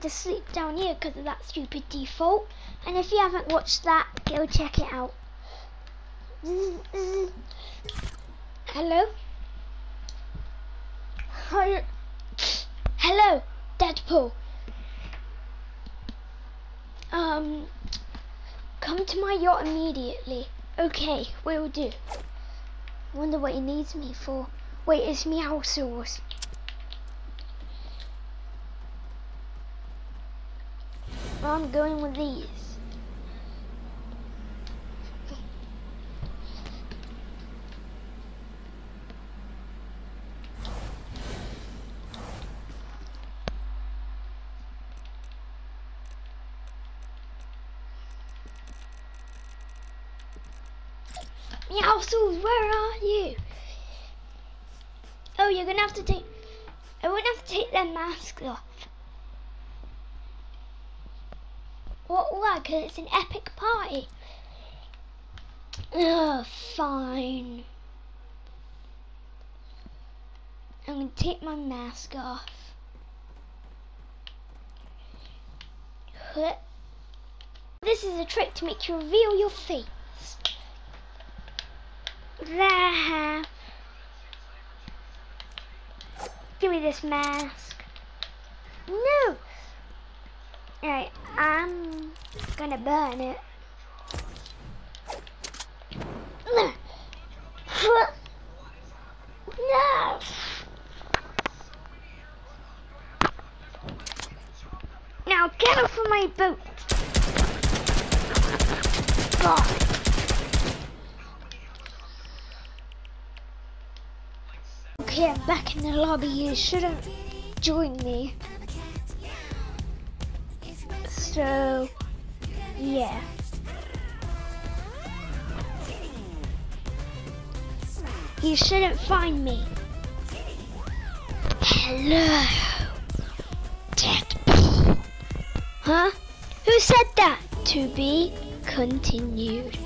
to sleep down here because of that stupid default. And if you haven't watched that, go check it out. Hello? Hello, Deadpool. Um, come to my yacht immediately. Okay, we will do. Wonder what he needs me for. Wait, it's I'm going with these. Meowsaurus, where are you? Oh, you're gonna have to take. I wouldn't have to take their masks off. What? Why? Because it's an epic party. Ugh, fine. I'm gonna take my mask off. This is a trick to make you reveal your face. There. Give me this mask. No. Alright, I'm gonna burn it. No. No. Now get off of my boat. God. Okay, I'm back in the lobby. You shouldn't join me. So, yeah. You shouldn't find me. Hello, Deadpool. Huh? Who said that? To be continued.